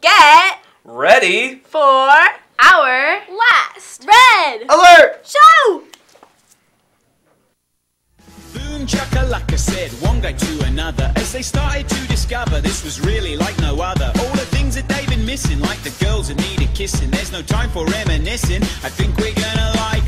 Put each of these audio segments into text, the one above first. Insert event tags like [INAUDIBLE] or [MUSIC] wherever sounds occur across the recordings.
get Ready? for our last red Alert! show. Boom chakalaka said one guy to another as they started to discover this was really like no other. All the things that they've been missing, like the girls that need needed kissing. There's no time for reminiscing. I think we're gonna like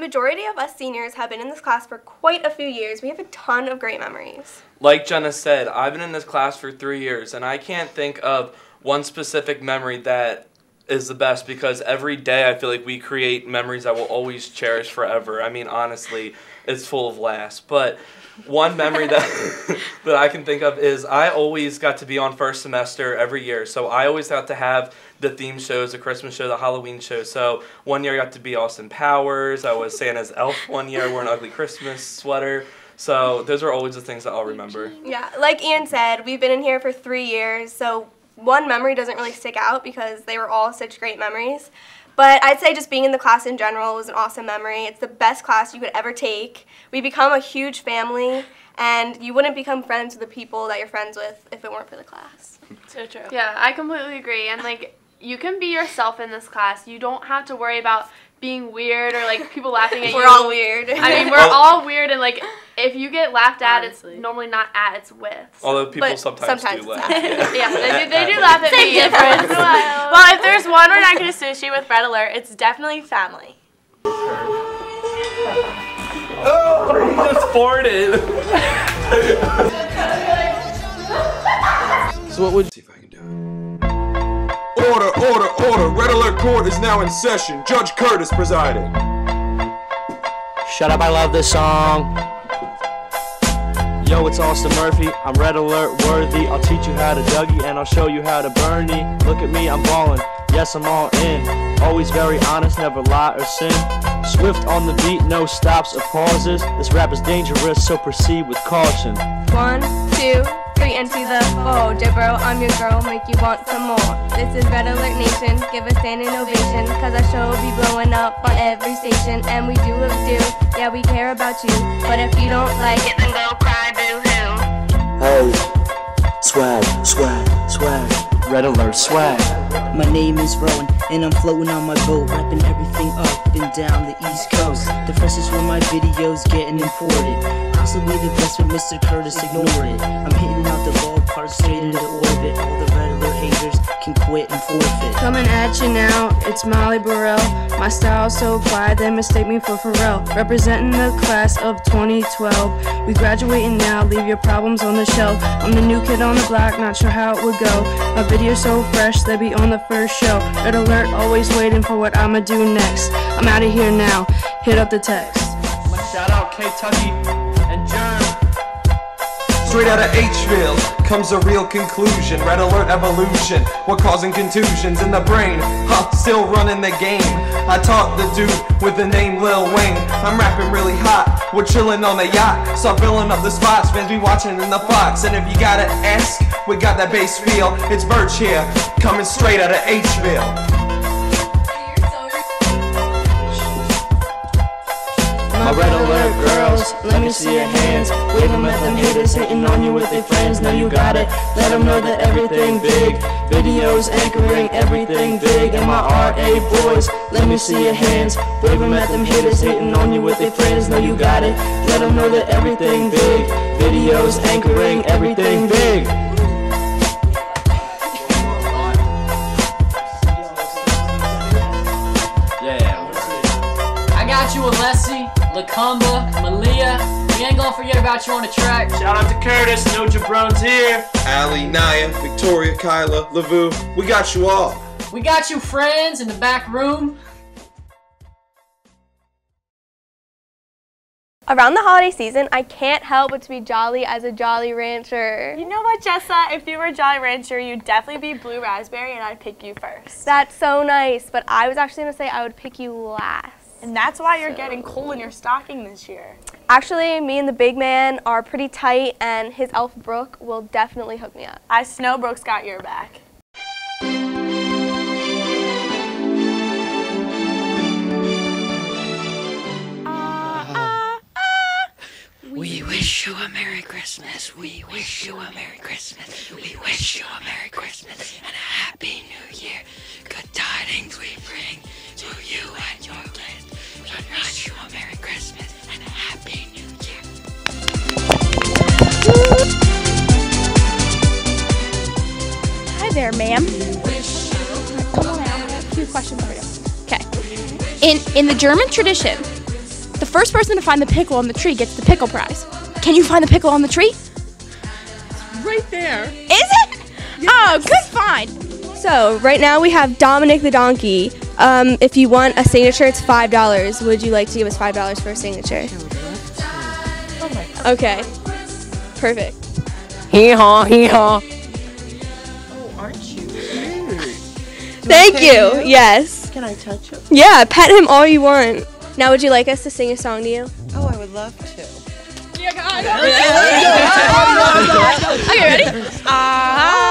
the majority of us seniors have been in this class for quite a few years, we have a ton of great memories. Like Jenna said, I've been in this class for three years, and I can't think of one specific memory that is the best because every day I feel like we create memories that we'll always cherish forever. I mean, honestly, it's full of laughs. But one memory that [LAUGHS] that I can think of is I always got to be on first semester every year. So I always got to have the theme shows, the Christmas show, the Halloween show. So one year I got to be Austin Powers. I was Santa's elf one year. I wore an ugly Christmas sweater. So those are always the things that I'll remember. Yeah, like Ian said, we've been in here for three years, so one memory doesn't really stick out because they were all such great memories. But I'd say just being in the class in general was an awesome memory. It's the best class you could ever take. We become a huge family, and you wouldn't become friends with the people that you're friends with if it weren't for the class. So true. Yeah, I completely agree. And like, you can be yourself in this class. You don't have to worry about being weird or like people laughing at you. We're all weird. I mean, we're Oh. all weird, and like, if you get laughed at, Honestly. it's normally not at, it's with. Although people But sometimes, sometimes do laugh. Yeah, yeah, they do, they do laugh at Same me every once in a while. Well, if there's one word I can associate with Red Alert, it's definitely family. Oh, he just farted. So what would see if I can do it? Order, order, order! Red Alert Court is now in session. Judge Curtis presiding. Shut up, I love this song. Yo, it's Austin Murphy. I'm red alert worthy. I'll teach you how to Dougie and I'll show you how to Bernie. Look at me, I'm ballin'. Yes, I'm all in. Always very honest, never lie or sin. Swift on the beat, no stops or pauses. This rap is dangerous, so proceed with caution. One, two, three, and to the four. Jabro, I'm your girl, make you want some more. This is Red Alert Nation, give a standing ovation. Cause our show will be blowing up on every station. And we do what we do, yeah, we care about you. But if you don't like it, then go cry boo hoo. Hey, swag, swag, swag. Red alert, swag. My name is Rowan, and I'm floating on my boat, rapping everything up and down the East Coast. The freshest when my videos getting imported. Possibly the best, but Mr. Curtis ignored it. I'm hitting out the ballpark straight into orbit. All the red alert haters can quit and forfeit. Coming at you now, it's Molly Burrell. My style's so fly, they mistake me for Pharrell. Representing the class of 2012. We graduating now, leave your problems on the shelf. I'm the new kid on the block, not sure how it would go. My video's so fresh, they be on the first show. Red alert, always waiting for what I'ma do next. I'm out of here now, hit up the text. Shout out Kentucky and Germ. Straight out of Hville comes a real conclusion. Red alert evolution. We're causing contusions in the brain. Huh, still running the game. I taught the dude with the name Lil Wayne. I'm rapping really hot. We're chilling on the yacht. Start filling up the spots. Fans be watching in the Fox. And if you gotta ask, we got that bass feel. It's Birch here, coming straight out of Hville. Let me see your hands. Wave 'em at them haters hating on you with their friends. Know you got it, let them know that everything big. Videos anchoring everything big. And my RA boys, let me see your hands. Wave 'em at them haters hating on you with their friends. Know you got it, let them know that everything big. Videos anchoring everything big. Yeah. I got you Alessi, Lacumba, Malia. We ain't gonna forget about you on the track. Shout out to Curtis, no jabrones here. Ali, Naya, Victoria, Kyla, Lavu, we got you all. We got you friends in the back room. Around the holiday season, I can't help but to be jolly as a Jolly Rancher. You know what, Jessa? If you were a Jolly Rancher, you'd definitely be Blue Raspberry, and I'd pick you first. That's so nice, but I was actually gonna say I would pick you last. And that's why you're getting coal in your stocking this year. Actually, me and the big man are pretty tight, and his elf Brooke will definitely hook me up. I snow. Brooke's got your back. Uh, uh, uh. We wish you a Merry Christmas. We wish you a Merry Christmas. We wish you a Merry Christmas and a Happy New Year. Good tidings we bring to you and your kids. We wish you a Merry Christmas. Hi there, ma'am. Come on out. I few questions for you. Okay. In in the German tradition, the first person to find the pickle on the tree gets the pickle prize. Can you find the pickle on the tree? Right there. Is it? Oh, good find. So right now we have Dominic the donkey. Um, if you want a signature, it's five dollars. Would you like to give us five dollars for a signature? Okay. Perfect. Hee haw, hee haw. Thank you. Yes. Can I touch him? Yeah, pet him all you want. Now, would you like us to sing a song to you? Oh, I would love to. [LAUGHS] Okay, ready? [LAUGHS] Ah.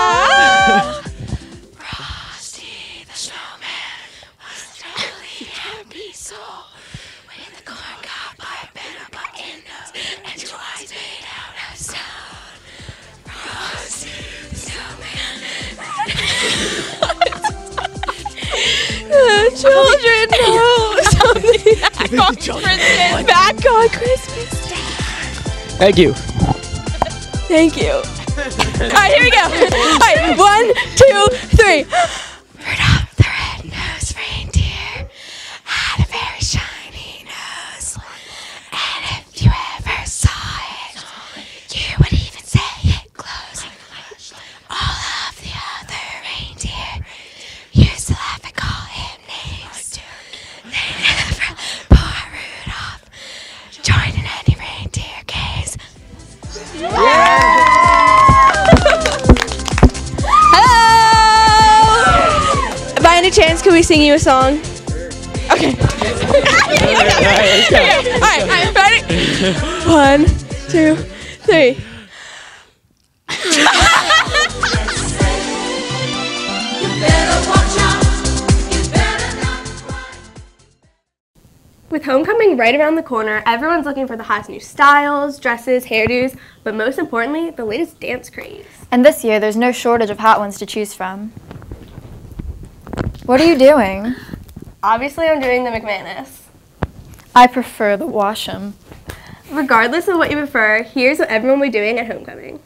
Children know something. [LAUGHS] Back on Christmas. Back on Christmas. Thank you. Thank you. All right, here we go. All right, one, two, three. Chance, could we sing you a song? Okay. All right, ready? One, two, three. With homecoming right around the corner, everyone's looking for the hottest new styles, dresses, hairdos, but most importantly, the latest dance craze. And this year, there's no shortage of hot ones to choose from. What are you doing? Obviously, I'm doing the McManus. I prefer the Washam. Regardless of what you prefer, here's what everyone will be doing at homecoming.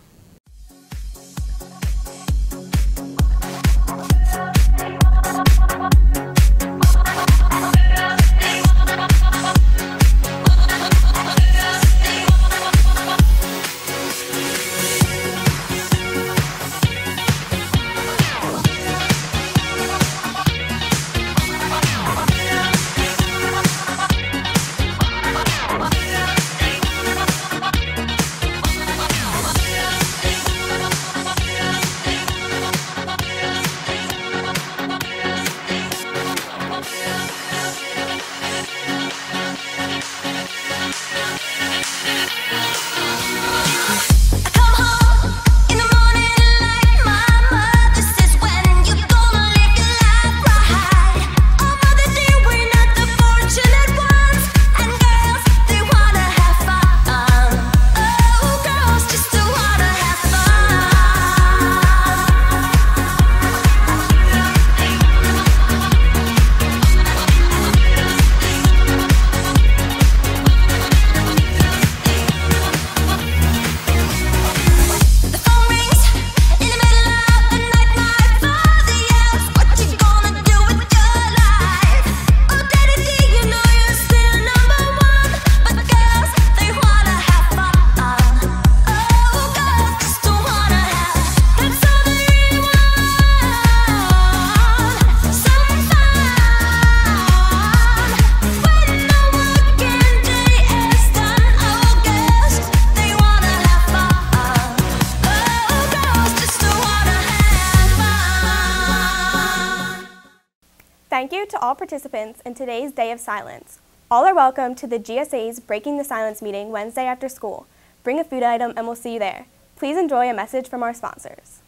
Thank you to all participants in today's Day of Silence. All are welcome to the GSA's Breaking the Silence meeting Wednesday after school. Bring a food item and we'll see you there. Please enjoy a message from our sponsors.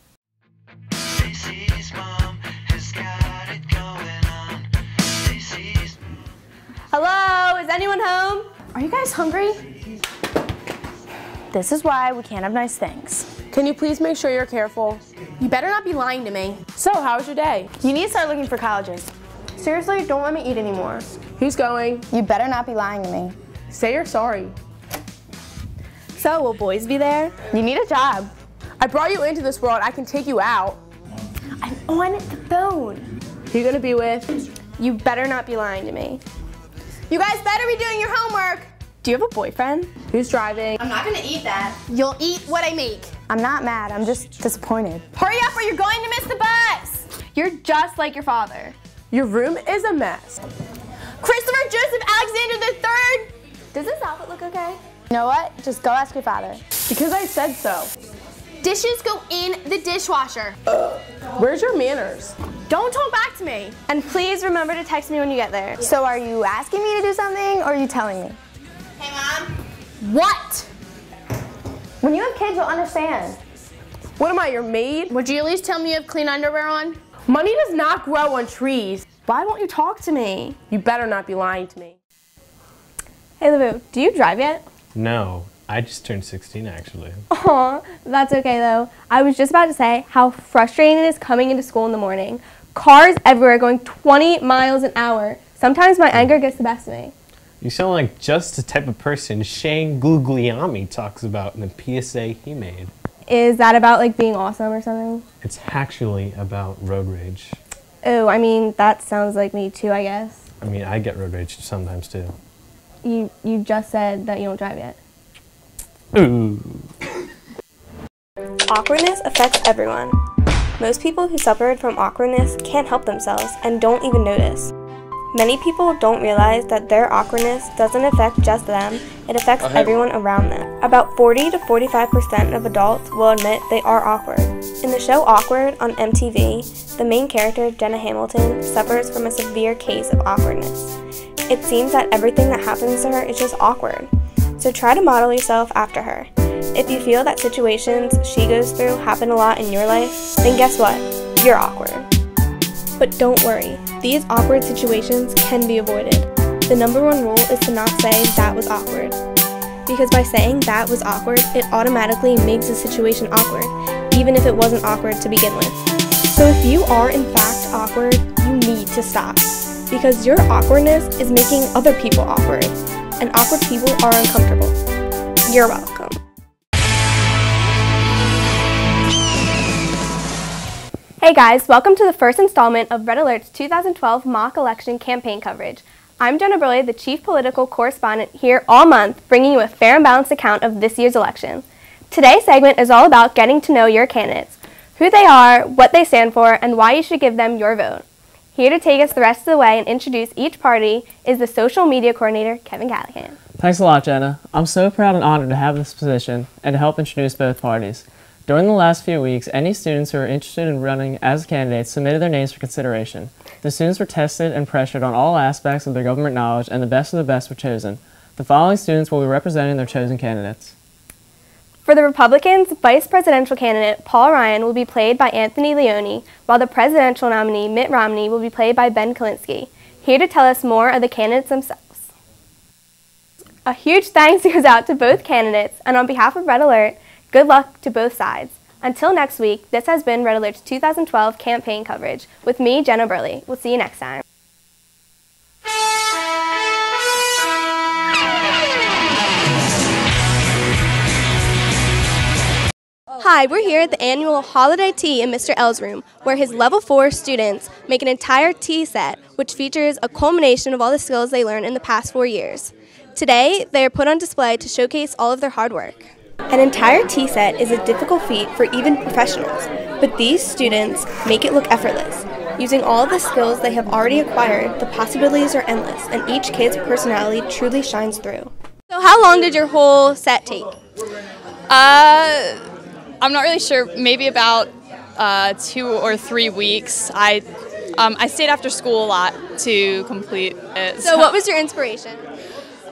Hello, is anyone home? Are you guys hungry? This is why we can't have nice things. Can you please make sure you're careful? You better not be lying to me. So, how was your day? You need to start looking for colleges. Seriously, don't let me eat anymore. Who's going? You better not be lying to me. Say you're sorry. So, will boys be there? You need a job. I brought you into this world. I can take you out. I'm on the phone. Who you gonna be with? You better not be lying to me. You guys better be doing your homework. Do you have a boyfriend? Who's driving? I'm not gonna eat that. You'll eat what I make. I'm not mad, I'm just disappointed. Hurry up or you're going to miss the bus! You're just like your father. Your room is a mess. Christopher Joseph Alexander III! Does this outfit look okay? You know what? Just go ask your father. Because I said so. Dishes go in the dishwasher. Where's your manners? Don't talk back to me. And please remember to text me when you get there. So are you asking me to do something or are you telling me? Hey, Mom. What? When you have kids, you'll understand. What am I, your maid? Would you at least tell me you have clean underwear on? Money does not grow on trees. Why won't you talk to me? You better not be lying to me. Hey, Lavu, do you drive yet? No, I just turned 16 actually. Aw, that's okay though. I was just about to say how frustrating it is coming into school in the morning. Cars everywhere going 20 miles an hour. Sometimes my anger gets the best of me. You sound like just the type of person Shane Guglielmi talks about in the PSA he made. Is that about like being awesome or something? It's actually about road rage. Oh, I mean, that sounds like me too, I guess. I mean, I get road rage sometimes too. You you just said that you don't drive yet. Ooh. Awkwardness affects everyone. Most people who suffered from awkwardness can't help themselves and don't even notice. Many people don't realize that their awkwardness doesn't affect just them, it affects everyone around them. About 40 to 45% of adults will admit they are awkward. In the show Awkward on MTV, the main character, Jenna Hamilton, suffers from a severe case of awkwardness. It seems that everything that happens to her is just awkward. So try to model yourself after her. If you feel that situations she goes through happen a lot in your life, then guess what? You're awkward. But don't worry, these awkward situations can be avoided. The number one rule is to not say that was awkward. Because by saying that was awkward, it automatically makes the situation awkward, even if it wasn't awkward to begin with. So if you are in fact awkward, you need to stop. Because your awkwardness is making other people awkward, and awkward people are uncomfortable. You're welcome. Hey guys, welcome to the first installment of Red Alert's 2012 mock election campaign coverage. I'm Jenna Burley, the chief political correspondent here all month, bringing you a fair and balanced account of this year's election. Today's segment is all about getting to know your candidates, who they are, what they stand for, and why you should give them your vote. Here to take us the rest of the way and introduce each party is the social media coordinator, Kevin Callahan. Thanks a lot, Jenna. I'm so proud and honored to have this position and to help introduce both parties. During the last few weeks, any students who are interested in running as candidates submitted their names for consideration. The students were tested and pressured on all aspects of their government knowledge, and the best of the best were chosen. The following students will be representing their chosen candidates. For the Republicans, vice presidential candidate Paul Ryan will be played by Anthony Leone, while the presidential nominee Mitt Romney will be played by Ben Kalinsky. Here to tell us more are the candidates themselves. A huge thanks [LAUGHS] goes out to both candidates, and on behalf of Red Alert, good luck to both sides. Until next week, this has been Red Alert's 2012 campaign coverage with me, Jenna Burley. We'll see you next time. Hi, we're here at the annual Holiday Tea in Mr. L's room, where his level 4 students make an entire tea set, which features a culmination of all the skills they learned in the past four years. Today, they are put on display to showcase all of their hard work. An entire tea set is a difficult feat for even professionals, but these students make it look effortless. Using all of the skills they have already acquired, the possibilities are endless, and each kid's personality truly shines through. So, how long did your whole set take? Uh, I'm not really sure. Maybe about uh, two or three weeks. I um, I stayed after school a lot to complete it. So, what was your inspiration?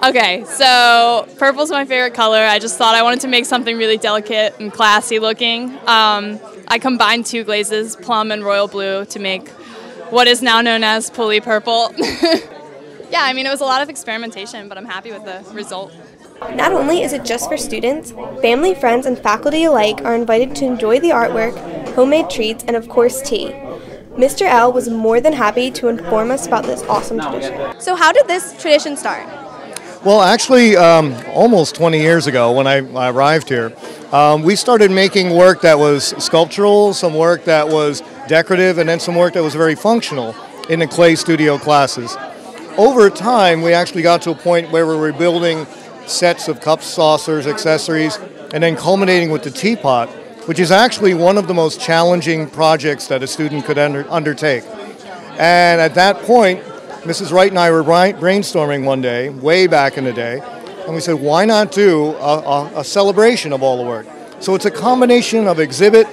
Okay, so purple's my favorite color. I just thought I wanted to make something really delicate and classy looking. Um, I combined two glazes, plum and royal blue, to make what is now known as pulley purple. [LAUGHS] yeah, I mean, it was a lot of experimentation, but I'm happy with the result. Not only is it just for students, family, friends, and faculty alike are invited to enjoy the artwork, homemade treats, and of course tea. Mr. L was more than happy to inform us about this awesome tradition. So how did this tradition start? Well, actually, um, almost 20 years ago when I, I arrived here, um, we started making work that was sculptural, some work that was decorative, and then some work that was very functional in the clay studio classes. Over time, we actually got to a point where we were building sets of cups, saucers, accessories, and then culminating with the teapot, which is actually one of the most challenging projects that a student could under, undertake. And at that point, Mrs. Wright and I were brainstorming one day, way back in the day, and we said, why not do a, a, a celebration of all the work? So it's a combination of exhibit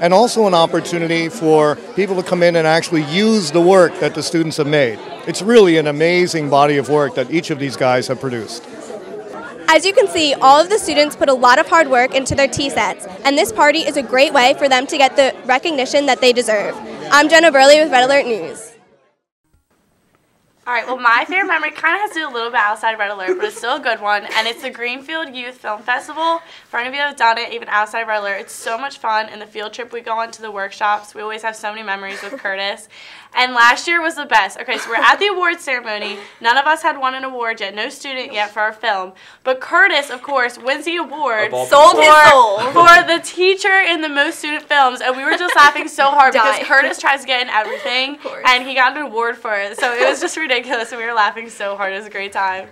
and also an opportunity for people to come in and actually use the work that the students have made. It's really an amazing body of work that each of these guys have produced. As you can see, all of the students put a lot of hard work into their tea sets, and this party is a great way for them to get the recognition that they deserve. I'm Jenna Burley with Red Alert News. All right, well, my favorite memory kind of has to do a little bit outside Red Alert, but it's still a good one, and it's the Greenfield Youth Film Festival. For any of you who have done it, even outside Red Alert, it's so much fun, and the field trip we go on to the workshops, we always have so many memories with Curtis. And last year was the best. Okay, so we're at the awards ceremony. None of us had won an award yet, no student yet for our film. But Curtis, of course, wins the award Of all Sold his for, soul. for the teacher in the most student films. And we were just laughing so hard [LAUGHS] because Curtis tries to get in everything, and he got an award for it. So it was just ridiculous, [LAUGHS] and we were laughing so hard. It was a great time.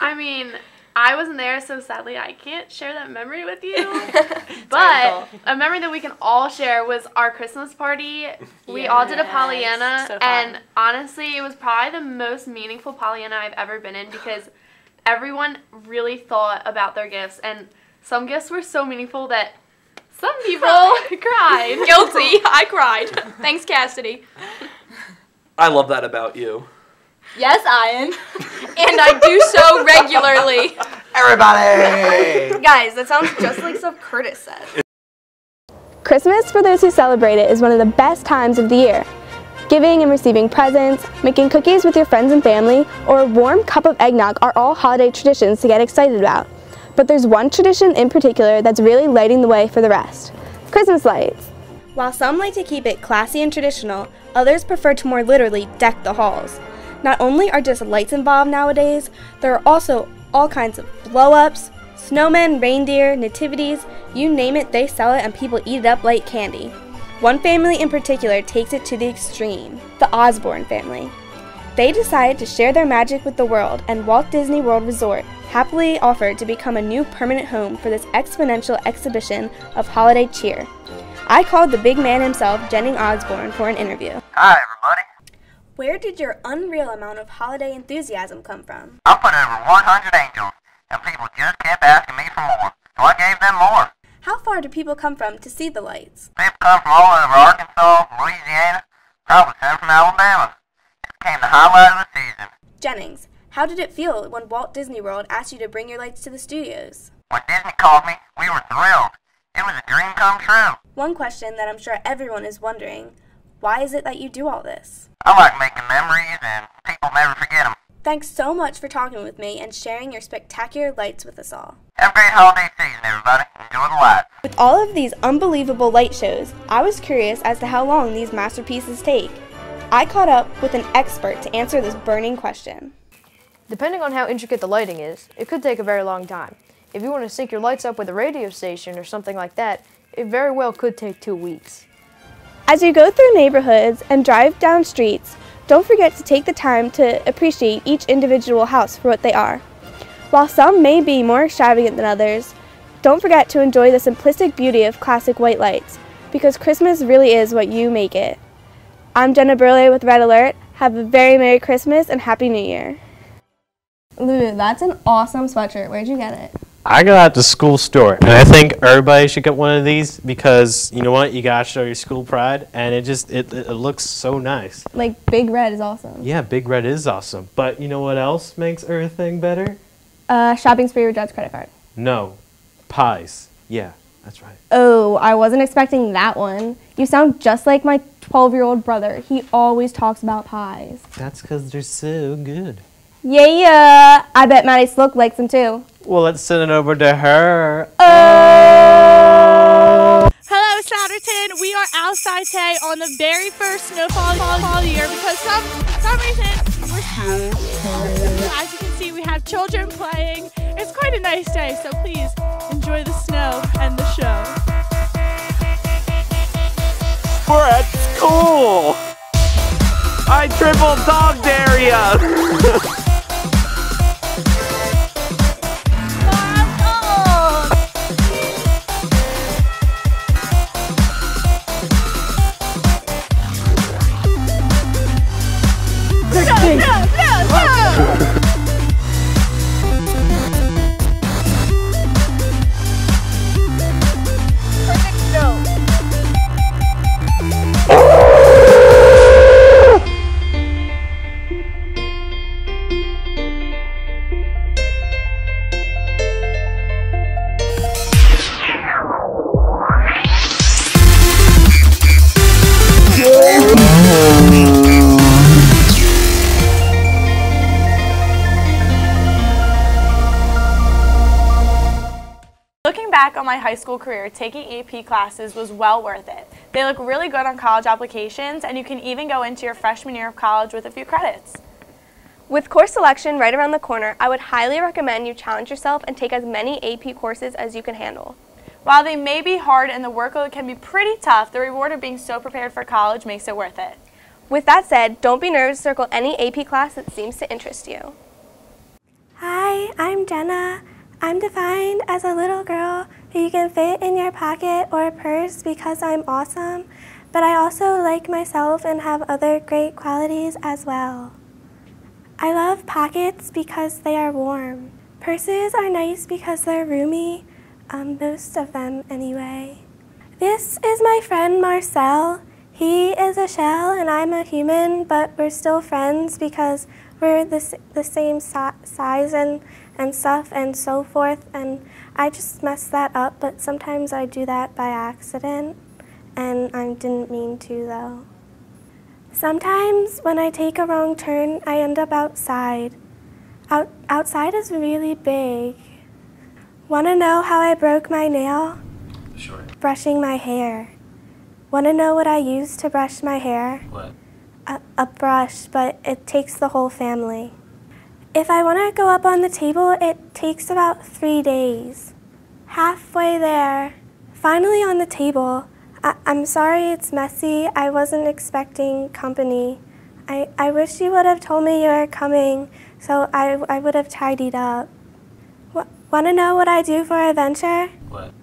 I mean, I wasn't there, so sadly I can't share that memory with you. [LAUGHS] but a memory that we can all share was our Christmas party. We all did a Yes, Pollyanna, so and honestly, it was probably the most meaningful Pollyanna I've ever been in because everyone really thought about their gifts, and some gifts were so meaningful that some people [LAUGHS] cried. Guilty. I cried. Thanks, Cassidy. I love that about you. Yes, Ian. and I do so regularly. Everybody! Guys, that sounds just like stuff Curtis said. Christmas, for those who celebrate it, is one of the best times of the year. Giving and receiving presents, making cookies with your friends and family, or a warm cup of eggnog are all holiday traditions to get excited about. But there's one tradition in particular that's really lighting the way for the rest Christmas lights. While some like to keep it classy and traditional, others prefer to more literally deck the halls. Not only are just lights involved nowadays, there are also all kinds of blow ups, snowmen, reindeer, nativities, you name it, they sell it and people eat it up like candy. One family in particular takes it to the extreme the Osborne family. They decided to share their magic with the world, and Walt Disney World Resort happily offered to become a new permanent home for this exponential exhibition of holiday cheer. I called the big man himself, Jennings Osborne, for an interview. Hi, everybody. Where did your unreal amount of holiday enthusiasm come from? I put over 100 angels, and people just kept asking me for more, so I gave them more. How far do people come from to see the lights? People come from all over Arkansas, Louisiana, probably some from Alabama. It became the highlight of the season. Jennings, how did it feel when Walt Disney World asked you to bring your lights to the studios? When Disney called me, we were thrilled. It was a dream come true. One question that I'm sure everyone is wondering why is it that you do all this? I like making memories, and people never forget them. Thanks so much for talking with me and sharing your spectacular lights with us all. Have a great holiday season, everybody. Enjoy the lights. With all of these unbelievable light shows, I was curious as to how long these masterpieces take. I caught up with an expert to answer this burning question. Depending on how intricate the lighting is, it could take a very long time. If you want to sync your lights up with a radio station or something like that, it very well could take two weeks. As you go through neighborhoods and drive down streets, don't forget to take the time to appreciate each individual house for what they are. While some may be more extravagant than others, don't forget to enjoy the simplistic beauty of classic white lights, because Christmas really is what you make it. I'm Jenna Burley with Red Alert. Have a very Merry Christmas and Happy New Year. Lulu, that's an awesome sweatshirt. Where'd you get it? I got at the school store, and I think everybody should get one of these because you know what, you gotta show your school pride, and it just it, it looks so nice. Like, Big Red is awesome. Yeah, Big Red is awesome, but you know what else makes everything better? Uh, shopping spree with Dad's credit card. No, pies. Yeah, that's right. Oh, I wasn't expecting that one. You sound just like my 12 year old brother. He always talks about pies. That's because they're so good. Yeah, yeah. I bet Maddie Slook likes them too. Well, let's send it over to her. Oh! Hello, Souderton. We are outside today on the very first snowfall fall of the year because some some reason we're as you can see we have children playing. It's quite a nice day, so please enjoy the snow and the show. We're at school. I triple dog dare [LAUGHS] high school career, taking AP classes was well worth it. They look really good on college applications, and you can even go into your freshman year of college with a few credits. With course selection right around the corner, I would highly recommend you challenge yourself and take as many AP courses as you can handle. While they may be hard and the workload can be pretty tough, the reward of being so prepared for college makes it worth it. With that said, don't be nervous to circle any AP class that seems to interest you. Hi, I'm Jenna. I'm defined as a little girl who you can fit in your pocket or purse because I'm awesome, but I also like myself and have other great qualities as well. I love pockets because they are warm. Purses are nice because they're roomy, um, most of them anyway. This is my friend Marcel. He is a shell and I'm a human, but we're still friends because we're the, the same si- size and, and stuff and so forth. And I just messed that up, but sometimes I do that by accident, and I didn't mean to though. Sometimes when I take a wrong turn, I end up outside. Out, outside is really big. Want to know how I broke my nail? Sure. Brushing my hair. Want to know what I use to brush my hair? What? A, a brush, but it takes the whole family. If I want to go up on the table, it takes about three days. Halfway there, finally on the table. I, I'm sorry it's messy. I wasn't expecting company. I, I wish you would have told me you were coming so I, I would have tidied up. W- want to know what I do for adventure? What?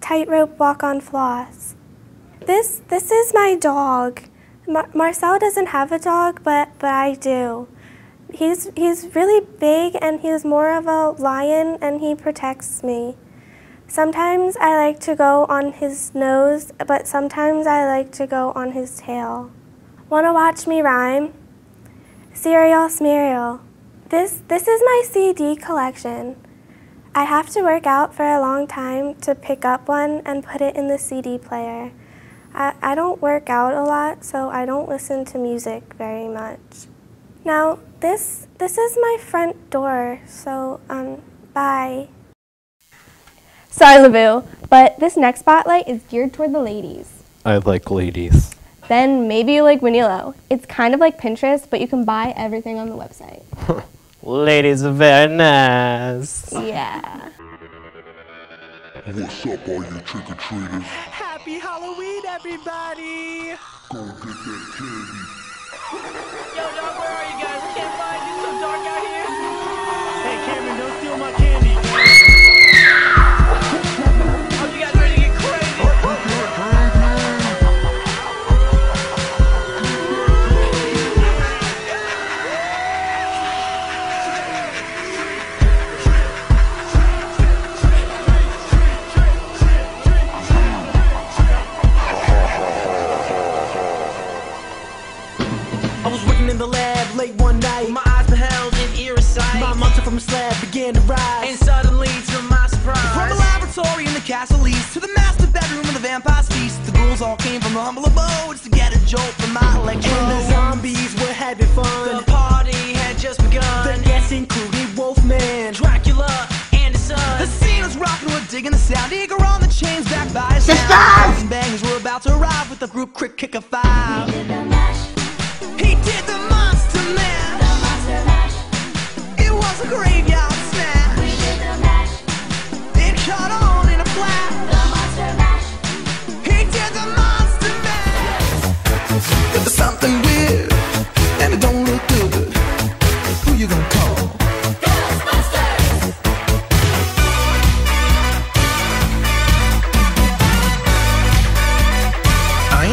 tightrope walk on floss. This this is my dog. Mar- Marcel doesn't have a dog, but but I do. He's he's really big and he's more of a lion and he protects me. Sometimes I like to go on his nose, but sometimes I like to go on his tail. Want to watch me rhyme? Cereal Smerial. This this is my CD collection. I have to work out for a long time to pick up one and put it in the CD player. I, I don't work out a lot, so I don't listen to music very much. Now, this this is my front door, so um bye. Sorry, Lavu, but this next spotlight is geared toward the ladies. I like ladies. Then maybe you like Wanelo. It's kind of like Pinterest, but you can buy everything on the website. [LAUGHS] Ladies are very nice. Yeah. What's up, all you trick or treaters? Happy Halloween, everybody! Go get that candy.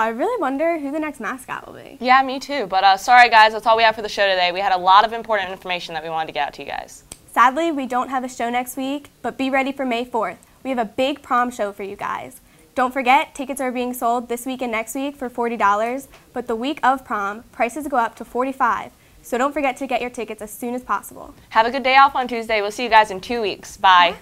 I really wonder who the next mascot will be. Yeah, me too. But uh, sorry, guys, that's all we have for the show today. We had a lot of important information that we wanted to get out to you guys. Sadly, we don't have a show next week, but be ready for May 4th. We have a big prom show for you guys. Don't forget, tickets are being sold this week and next week for $40, but the week of prom, prices go up to 45. So don't forget to get your tickets as soon as possible. Have a good day off on Tuesday. We'll see you guys in two weeks. Bye.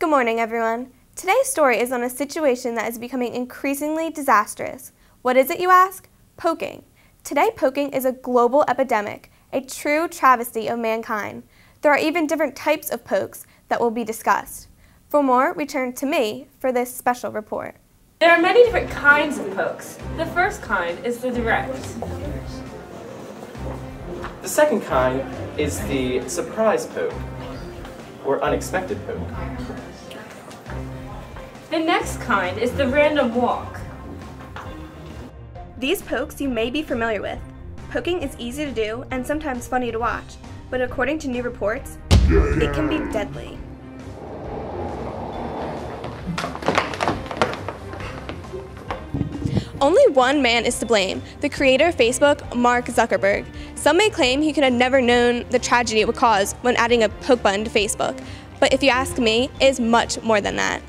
Good morning, everyone. Today's story is on a situation that is becoming increasingly disastrous. What is it, you ask? Poking. Today, poking is a global epidemic, a true travesty of mankind. There are even different types of pokes that will be discussed. For more, return to me for this special report. There are many different kinds of pokes. The first kind is the direct. The second kind is the surprise poke, or unexpected poke. The next kind is the random walk. These pokes you may be familiar with. Poking is easy to do and sometimes funny to watch, but according to new reports, it can be deadly. Only one man is to blame the creator of Facebook, Mark Zuckerberg. Some may claim he could have never known the tragedy it would cause when adding a poke button to Facebook. But if you ask me, it is much more than that.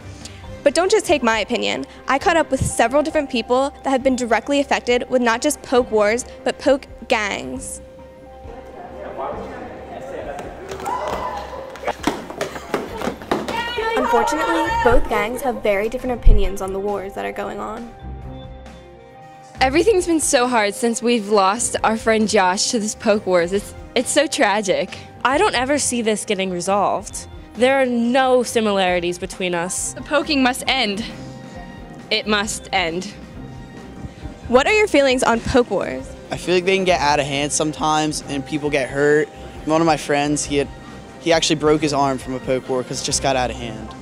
But don't just take my opinion. I caught up with several different people that have been directly affected with not just poke wars, but poke gangs. Unfortunately, both gangs have very different opinions on the wars that are going on. Everything's been so hard since we've lost our friend Josh to this poke wars. It's it's so tragic. I don't ever see this getting resolved. There are no similarities between us. The poking must end. It must end. What are your feelings on poke wars? I feel like they can get out of hand sometimes and people get hurt. One of my friends, he had he actually broke his arm from a poke war because it just got out of hand.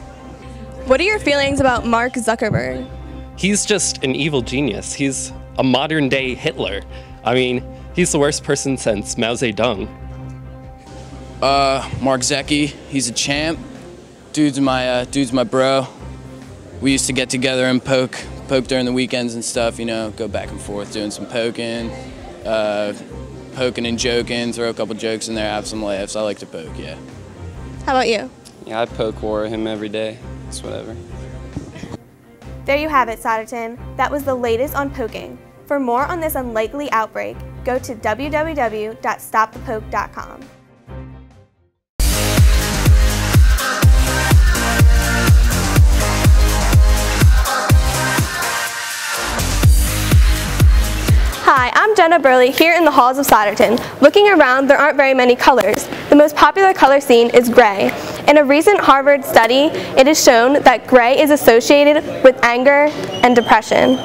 What are your feelings about Mark Zuckerberg? He's just an evil genius. He's a modern day Hitler. I mean, he's the worst person since Mao Zedong. Uh, Mark Zecchi, he's a champ. Dude's my uh, dude's my bro. We used to get together and poke, poke during the weekends and stuff. You know, go back and forth doing some poking, uh, poking and joking. Throw a couple jokes in there, have some laughs. I like to poke, yeah. How about you? Yeah, I poke war him every day. It's whatever. There you have it, Souderton. That was the latest on poking. For more on this unlikely outbreak, go to www.stopthepoke.com. Hi, I'm Jenna Burley here in the halls of Souderton. Looking around, there aren't very many colors. The most popular color seen is gray. In a recent Harvard study, it is shown that gray is associated with anger and depression.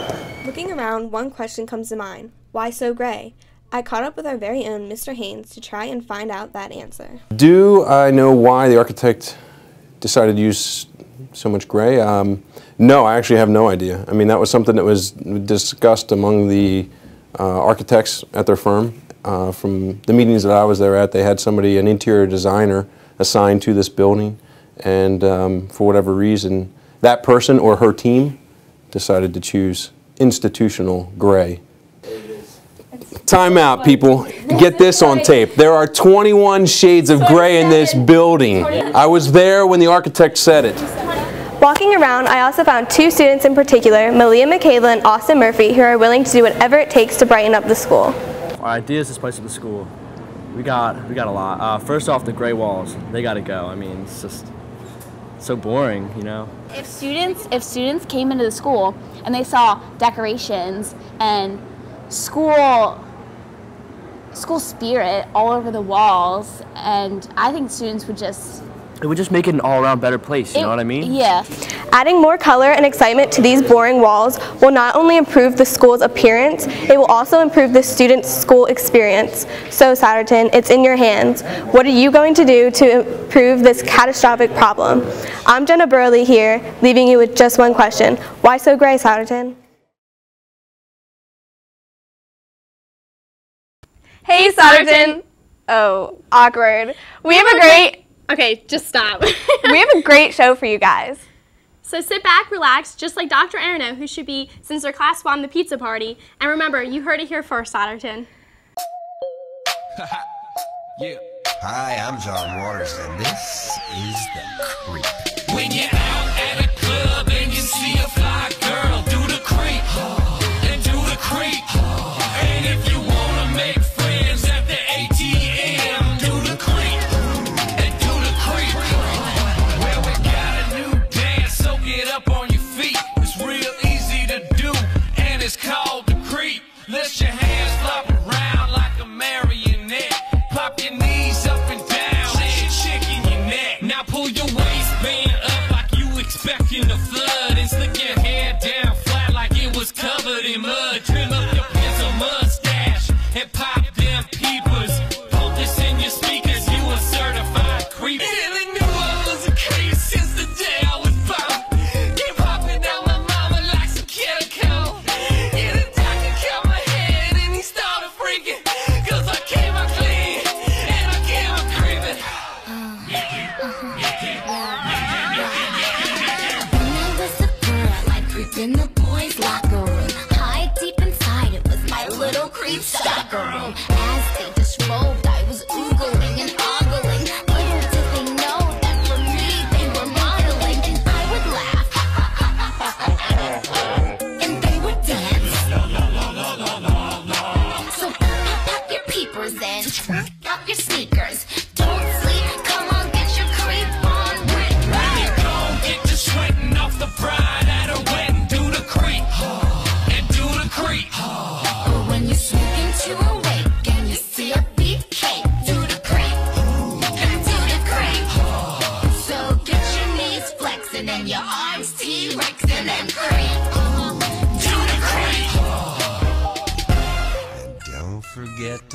Looking around, one question comes to mind. Why so gray? I caught up with our very own Mr. Haynes to try and find out that answer. Do I know why the architect decided to use so much gray? Um, no, I actually have no idea. I mean, that was something that was discussed among the architects at their firm. Uh, from the meetings that I was there at, they had somebody, an interior designer, assigned to this building, and um, for whatever reason, that person or her team decided to choose institutional gray. Time out, people. Get this on tape. There are 21 shades of gray in this building. I was there when the architect said it. Walking around, I also found two students in particular, Malia Michaela and Austin Murphy, who are willing to do whatever it takes to brighten up the school. Our ideas to spice up the school. We got we got a lot. Uh, first off, the gray walls. They got to go. I mean, it's just so boring, you know. If students if students came into the school and they saw decorations and school school spirit all over the walls and I think students would just It would just make it an all-around better place. You know what I mean? yeah. Adding more color and excitement to these boring walls will not only improve the school's appearance, it will also improve the students' school experience. So Souderton, it's in your hands. What are you going to do to improve this catastrophic problem? I'm Jenna Burley here, leaving you with just one question. Why so gray, Souderton? Hey, Souderton. Oh, awkward. We have a great. Okay, just stop. [LAUGHS] we have a great show for you guys. So sit back, relax, just like Dr. Arno, who should be since their class won the pizza party. And remember, you heard it here first, Souderton. [LAUGHS] Yeah. Hi, I'm John Waters, and this is The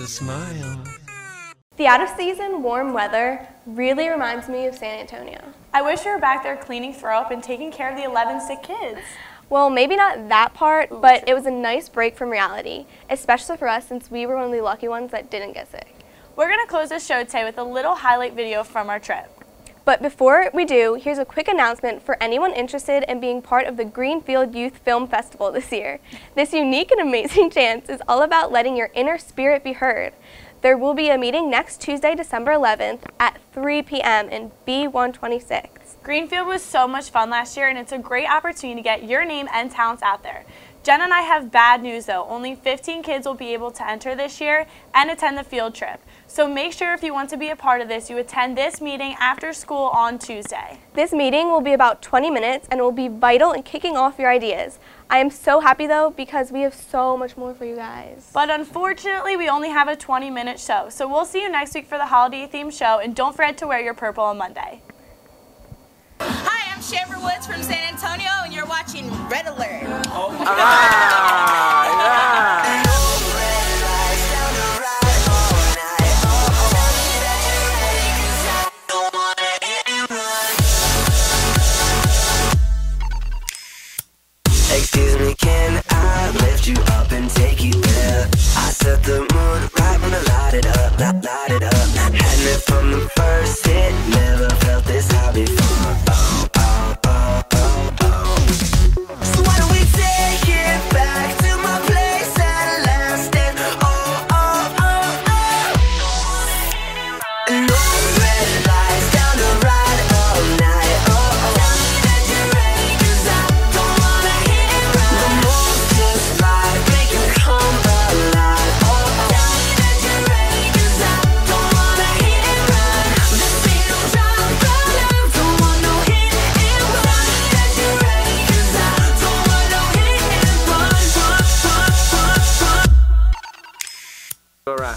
to smile. The out of season warm weather really reminds me of San Antonio. I wish we were back there cleaning throw up and taking care of the 11 sick kids. Well, maybe not that part, but it was a nice break from reality, especially for us since we were one of the lucky ones that didn't get sick. We're going to close this show today with a little highlight video from our trip. But before we do, here's a quick announcement for anyone interested in being part of the Greenfield Youth Film Festival this year. This unique and amazing [LAUGHS] chance is all about letting your inner spirit be heard. There will be a meeting next Tuesday, December 11th at 3 p.m. in B126. Greenfield was so much fun last year, and it's a great opportunity to get your name and talents out there. Jen and I have bad news though. Only 15 kids will be able to enter this year and attend the field trip. So make sure if you want to be a part of this, you attend this meeting after school on Tuesday. This meeting will be about 20 minutes and will be vital in kicking off your ideas. I am so happy though because we have so much more for you guys. But unfortunately, we only have a 20 minute show. So we'll see you next week for the holiday themed show, and don't forget to wear your purple on Monday. Hi, I'm Shamber Woods from San Antonio, and you're watching Red Alert. Ah, Excuse light it up. Hadn't it from the first hit, never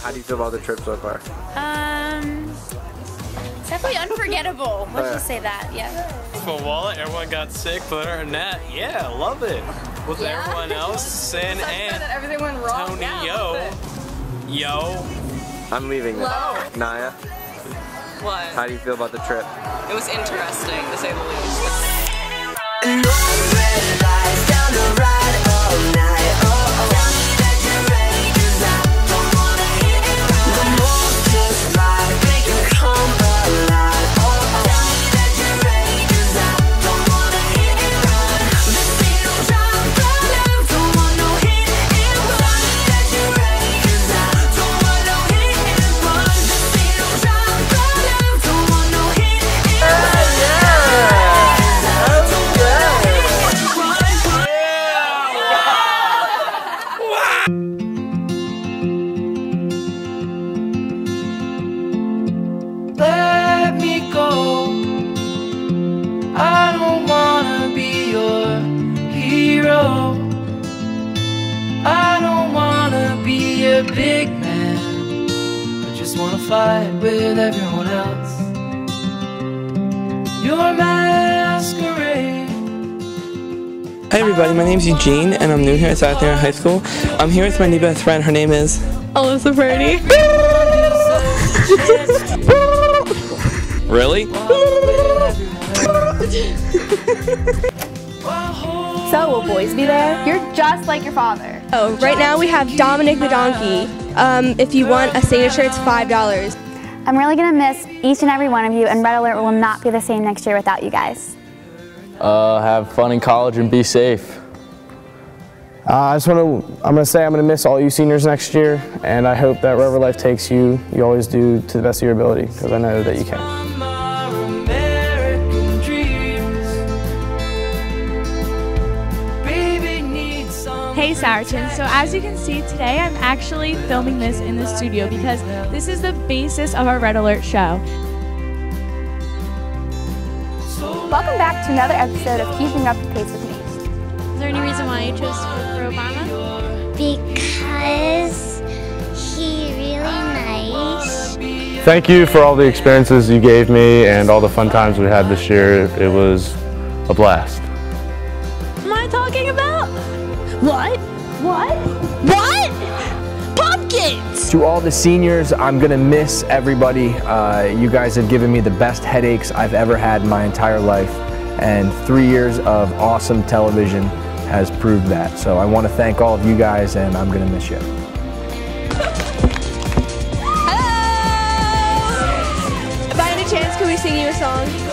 how do you feel about the trip so far? Um, it's definitely unforgettable. [LAUGHS] Let's Yeah. just say that. Yeah. For wallet, everyone got sick, but other than that, yeah, love it. With everyone [LAUGHS] else, Sin and everything went wrong. Tony, yo, yo. I'm leaving now. Naya, What? how do you feel about the trip? It was interesting, to say the least. Big man. I just wanna fight with everyone else. Your masquerade. Hi everybody, my name is Eugene and I'm new here at Souderton High School. I'm here with my new best friend, her name is Alyssa Purdy. [LAUGHS] Really? [LAUGHS] So, will boys be there? You're just like your father. Oh, right now we have Dominic the Donkey. Um, if you want a signature, it's $5. I'm really gonna miss each and every one of you, and Red Alert will not be the same next year without you guys. Uh, have fun in college and be safe. Uh, I just want to, I'm going to say I'm going to miss all you seniors next year, and I hope that wherever life takes you, you always do to the best of your ability, because I know that you can. Some. Souderton, so as you can see today I'm actually filming this in the studio because this is the basis of our Red Alert show. Welcome back to another episode of Keeping Up the Pace with Me. Is there any reason why you chose to vote for Obama? Because he really nice. Thank you for all the experiences you gave me and all the fun times we had this year. It was a blast. Am I talking about? What? What? What? Pumpkins! To all the seniors, I'm going to miss everybody. Uh, you guys have given me the best headaches I've ever had in my entire life, and three years of awesome television has proved that. So I want to thank all of you guys, and I'm going to miss you. Hello! By any chance, can we sing you a song?